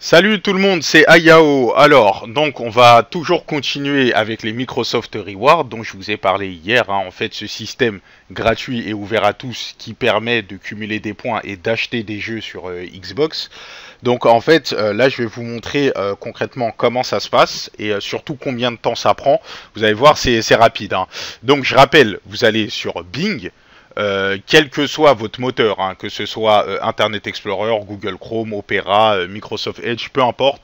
Salut tout le monde, c'est Ayao. Alors, donc on va toujours continuer avec les Microsoft Rewards dont je vous ai parlé hier. Hein. En fait, ce système gratuit et ouvert à tous qui permet de cumuler des points et d'acheter des jeux sur euh, Xbox. Donc en fait, euh, là je vais vous montrer euh, concrètement comment ça se passe et surtout combien de temps ça prend. Vous allez voir, c'est rapide. Hein. Donc je rappelle, vous allez sur Bing. Euh, quel que soit votre moteur, hein, que ce soit euh, Internet Explorer, Google Chrome, Opera, euh, Microsoft Edge, peu importe,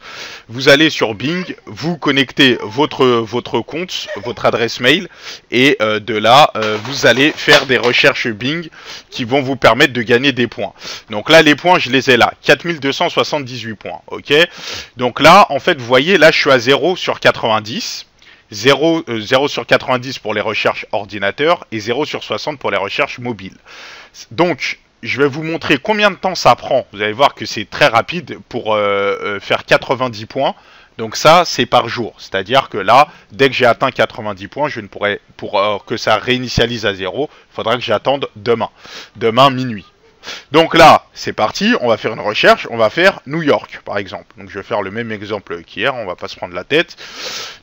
vous allez sur Bing, vous connectez votre, votre compte, votre adresse mail, et de là, vous allez faire des recherches Bing qui vont vous permettre de gagner des points. Donc là, les points, je les ai là, 4278 points, ok? Donc là, en fait, vous voyez, là, je suis à 0 sur 90. 0, 0 euh, sur 90 pour les recherches ordinateurs et 0 sur 60 pour les recherches mobiles. Donc, je vais vous montrer combien de temps ça prend. Vous allez voir que c'est très rapide pour euh, euh, faire 90 points. Donc ça, c'est par jour. C'est-à-dire que là, dès que j'ai atteint 90 points, je ne pourrais, pour que ça réinitialise à 0, il faudra que j'attende demain. Demain, minuit. Donc là, c'est parti, on va faire une recherche, on va faire New York, par exemple. Donc je vais faire le même exemple qu'hier, on va pas se prendre la tête.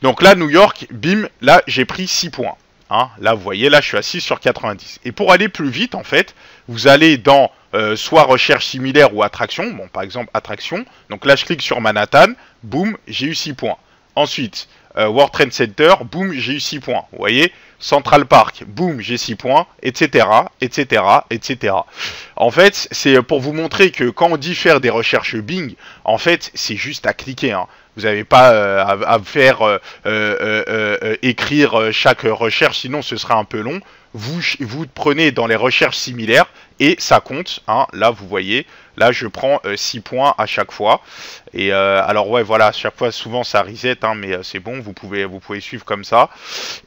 Donc là, New York, bim, là, j'ai pris 6 points. Hein. Là, vous voyez, là, je suis à 6 sur 90. Et pour aller plus vite, en fait, vous allez dans euh, soit recherche similaire ou attraction. Bon, par exemple, attraction. Donc là, je clique sur Manhattan, boum, j'ai eu 6 points. Ensuite, euh, World Trade Center, boum, j'ai eu 6 points. Vous voyez Central Park, boum, j'ai 6 points, etc., etc., etc. En fait, c'est pour vous montrer que quand on dit faire des recherches Bing, en fait, c'est juste à cliquer. Hein. Vous n'avez pas euh, à, faire euh, écrire chaque recherche, sinon ce sera un peu long. Vous, vous prenez dans les recherches similaires et ça compte. Hein. Là, vous voyez, là, je prends 6 points à chaque fois. Et alors, ouais, voilà, à chaque fois, souvent ça reset, hein, mais c'est bon, vous pouvez, suivre comme ça.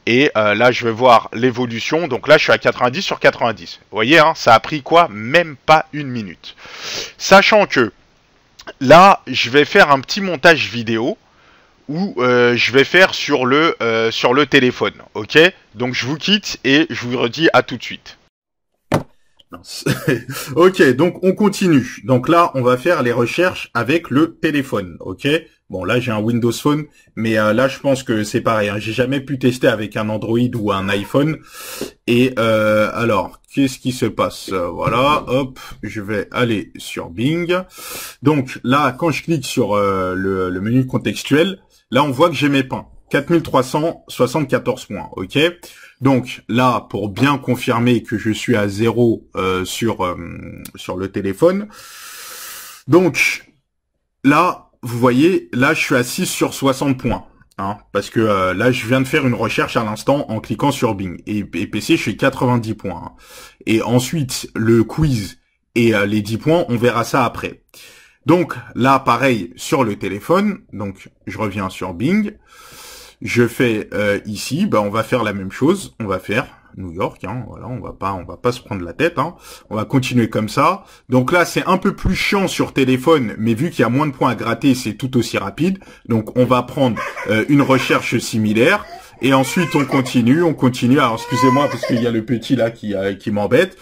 Et là, je vais voir l'évolution. Donc là, je suis à 90 sur 90. Vous voyez, hein, ça a pris quoi? Même pas une minute. Sachant que Là, je vais faire un petit montage vidéo où euh, je vais faire sur le, euh, sur le téléphone. Ok? Donc je vous quitte et je vous redis à tout de suite. ok, donc on continue. Donc là, on va faire les recherches avec le téléphone. Ok? Bon, là, j'ai un Windows Phone, mais euh, là, je pense que c'est pareil. Hein. J'ai jamais pu tester avec un Android ou un iPhone. Et euh, alors, qu'est-ce qui se passe? Voilà, hop, je vais aller sur Bing. Donc là, quand je clique sur euh, le, le, menu contextuel, là, on voit que j'ai mes points. 4374 points, ok? Donc là, pour bien confirmer que je suis à zéro sur, sur le téléphone, donc là, vous voyez, là, je suis à 6 sur 60 points. Hein, parce que euh, là, je viens de faire une recherche à l'instant en cliquant sur Bing. Et, PC, je suis 90 points. Hein. Et ensuite, le quiz et euh, les 10 points, on verra ça après. Donc là, pareil, sur le téléphone. Donc, je reviens sur Bing. Je fais euh, ici, bah, on va faire la même chose. On va faire New York. Hein, voilà, on va pas, on va pas se prendre la tête. Hein. On va continuer comme ça. Donc là, c'est un peu plus chiant sur téléphone, mais vu qu'il y a moins de points à gratter, c'est tout aussi rapide. Donc on va prendre euh, une recherche similaire. Et ensuite, on continue, on continue. Alors, excusez-moi parce qu'il y a le petit là qui, euh, qui m'embête.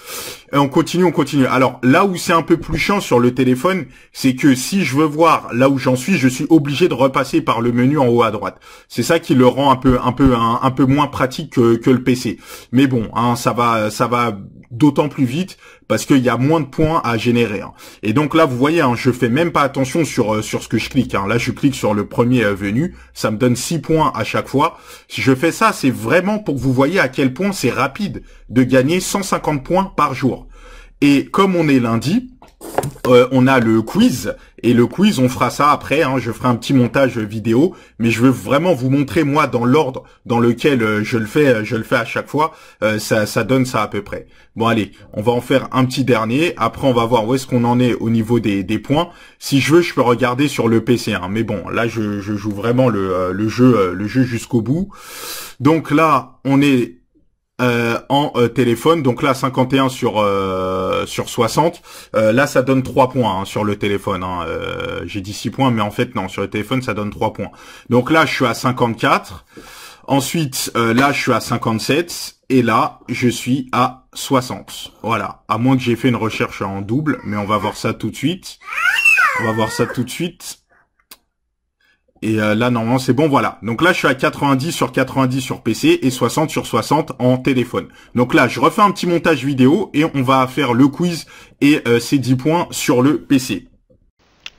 Et on continue, on continue. Alors, là où c'est un peu plus chiant sur le téléphone, c'est que si je veux voir là où j'en suis, je suis obligé de repasser par le menu en haut à droite. C'est ça qui le rend un peu, un peu, un, peu moins pratique que, que le PC. Mais bon, hein, ça va, ça va d'autant plus vite parce qu'il y a moins de points à générer. Hein. Et donc là, vous voyez, hein, je fais même pas attention sur euh, sur ce que je clique. Hein. Là, je clique sur le premier euh, venu, ça me donne 6 points à chaque fois. Si je fais ça, c'est vraiment pour que vous voyez à quel point c'est rapide de gagner 150 points par jour. Et comme on est lundi, euh, on a le quiz et le quiz on fera ça après hein, je ferai un petit montage vidéo mais je veux vraiment vous montrer moi dans l'ordre dans lequel euh, je le fais euh, je le fais à chaque fois. Ça, ça donne ça à peu près. Bon allez on va en faire un petit dernier. Après on va voir où est-ce qu'on en est au niveau des, points. Si je veux je peux regarder sur le PC hein. mais bon là je, joue vraiment le jeu le jeu jusqu'au bout. Donc là on est euh, en euh, téléphone. Donc là, 51 sur euh, sur 60. là, ça donne 3 points hein, sur le téléphone. Hein. J'ai dit 6 points, mais en fait, non. Sur le téléphone, ça donne 3 points. Donc là, je suis à 54. Ensuite, là, je suis à 57. Et là, je suis à 60. Voilà. À moins que j'ai fait une recherche en double. Mais on va voir ça tout de suite. On va voir ça tout de suite. Et euh, là, normalement, c'est bon, voilà. Donc là, je suis à 90 sur 90 sur PC et 60 sur 60 en téléphone. Donc là, je refais un petit montage vidéo et on va faire le quiz et euh, ces 10 points sur le PC.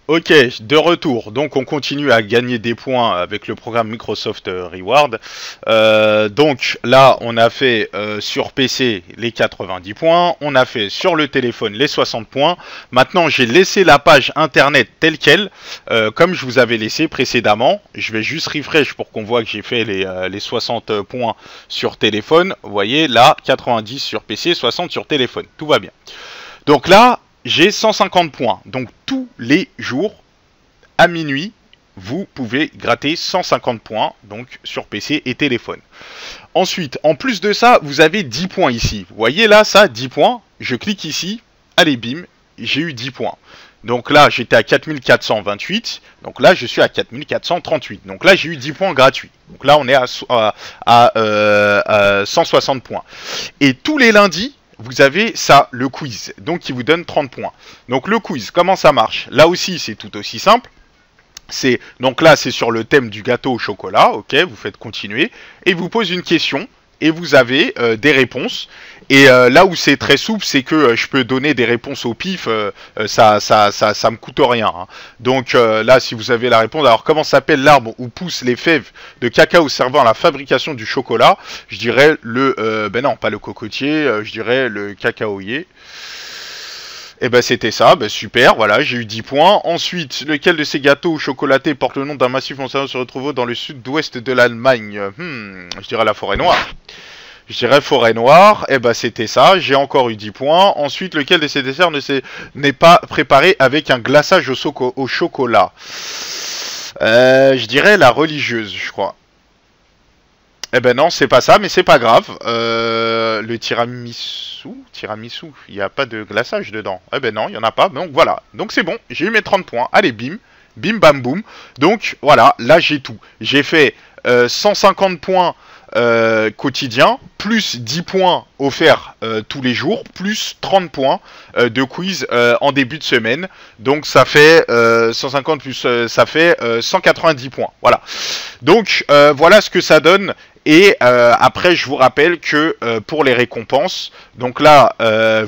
Ok, de retour. Donc on continue à gagner des points avec le programme Microsoft euh, Reward. Euh, donc là, on a fait euh, sur PC les 90 points, on a fait sur le téléphone les 60 points. Maintenant, j'ai laissé la page internet telle quelle, comme je vous avais laissé précédemment. Je vais juste refresh pour qu'on voit que j'ai fait les, les 60 points sur téléphone. Vous voyez là, 90 sur PC, 60 sur téléphone. Tout va bien. Donc là, j'ai 150 points. Donc tous les jours, à minuit, vous pouvez gratter 150 points donc sur PC et téléphone. Ensuite, en plus de ça, vous avez 10 points ici. Vous voyez là, ça, 10 points. Je clique ici, allez bim, j'ai eu 10 points. Donc là, j'étais à 4428. Donc là, je suis à 4438. Donc là, j'ai eu 10 points gratuits. Donc là, on est à, à 160 euh, points. Et tous les lundis, vous avez ça, le quiz, donc qui vous donne 30 points. Donc le quiz, comment ça marche? Là aussi, c'est tout aussi simple. Donc là, c'est sur le thème du gâteau au chocolat, ok Vous faites continuer et vous pose une question et vous avez euh, des réponses. Et euh, là où c'est très souple, c'est que euh, je peux donner des réponses au pif, ça, ça, ça, ça, me coûte rien. Hein. Donc là, si vous avez la réponse, alors comment s'appelle l'arbre où poussent les fèves de cacao servant à la fabrication du chocolat? Je dirais le, ben non, pas le cocotier, je dirais le cacaoyer. Et eh ben c'était ça, ben super, voilà, j'ai eu 10 points. Ensuite, lequel de ces gâteaux chocolatés porte le nom d'un massif montagneux se retrouve dans le sud-ouest de l'Allemagne? Hmm, je dirais la forêt noire. Je dirais forêt noire, et eh ben c'était ça, j'ai encore eu 10 points. Ensuite, lequel de ces desserts n'est pas préparé avec un glaçage au, chocolat? Euh, Je dirais la religieuse, je crois. Eh ben non, c'est pas ça, mais c'est pas grave. Euh, le tiramisu, tiramisu, il n'y a pas de glaçage dedans. Eh ben non, il n'y en a pas. Donc voilà. Donc c'est bon, j'ai eu mes 30 points. Allez, bim, bim, bam, boum. Donc voilà, là j'ai tout. J'ai fait 150 euh, points euh, quotidien, plus 10 points offerts tous les jours, plus 30 points de quiz en début de semaine. Donc ça fait 150 plus ça fait 190 points. Voilà. Donc voilà ce que ça donne. Et après, je vous rappelle que pour les récompenses, donc là,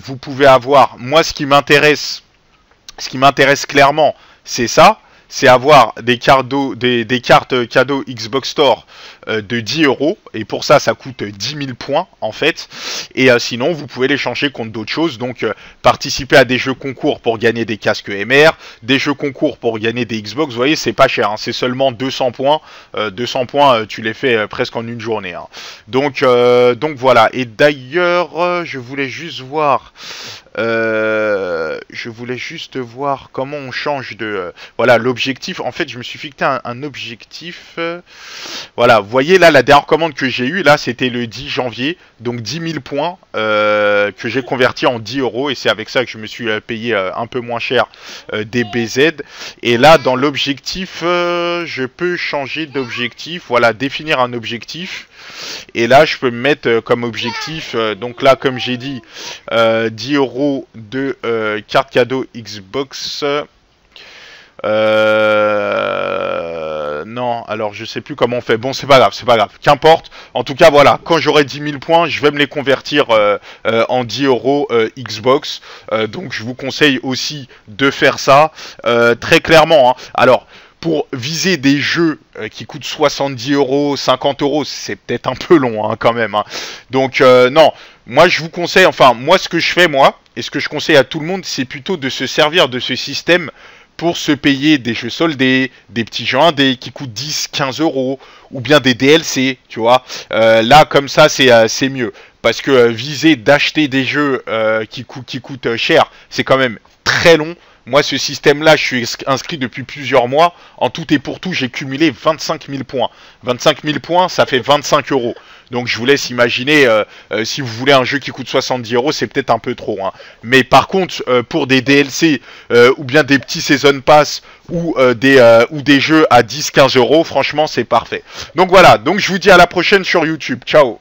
vous pouvez avoir, moi, ce qui m'intéresse, ce qui m'intéresse clairement, c'est ça c'est avoir des, cartes cadeaux Xbox Store euh, de 10 euros. Et pour ça, ça coûte 10 000 points en fait. Et euh, sinon, vous pouvez les changer contre d'autres choses. Donc, euh, participer à des jeux concours pour gagner des casques MR, des jeux concours pour gagner des Xbox. Vous voyez, c'est pas cher. Hein. c'est seulement 200 points. 200 points, tu les fais presque en une journée. Hein. Donc voilà. Et d'ailleurs, je voulais juste voir. Je voulais juste voir comment on change de voilà l'objectif. En fait, je me suis fixé un, objectif. voilà, voyez là, la dernière commande que j'ai eue, là, c'était le 10 janvier. Donc 10 000 points euh, que j'ai converti en 10 euros. Et c'est avec ça que je me suis euh, payé euh, un peu moins cher des BZ. Et là, dans l'objectif, je peux changer d'objectif. Voilà, définir un objectif. Et là, je peux me mettre comme objectif, donc là, comme j'ai dit, 10 euros de carte cadeau Xbox. Euh, non, alors je sais plus comment on fait. Bon, c'est pas grave, c'est pas grave. Qu'importe. En tout cas, voilà, quand j'aurai 10 000 points, je vais me les convertir euh, euh, en 10 euros Xbox. donc, je vous conseille aussi de faire ça très clairement. Hein. Alors, pour viser des jeux qui coûtent 70 euros, 50 euros, c'est peut-être un peu long hein, quand même. Hein. Donc, non. Moi, je vous conseille, enfin, moi, ce que je fais, moi, et ce que je conseille à tout le monde, c'est plutôt de se servir de ce système pour se payer des jeux soldés, des petits jeux indés qui coûtent 10, 15 euros, ou bien des DLC, tu vois. Euh, là, comme ça, c'est euh, mieux. Parce que euh, viser d'acheter des jeux qui, qui coûtent cher, c'est quand même très long. Moi, ce système-là, je suis inscrit depuis plusieurs mois. En tout et pour tout, j'ai cumulé 25 000 points. 25 000 points, ça fait 25 euros. Donc, je vous laisse imaginer, euh, euh, si vous voulez un jeu qui coûte 70 euros, c'est peut-être un peu trop. Hein. Mais par contre, euh, pour des DLC ou bien des petits Season Pass ou, des, ou des jeux à 10-15 euros, franchement, c'est parfait. Donc voilà, donc je vous dis à la prochaine sur YouTube. Ciao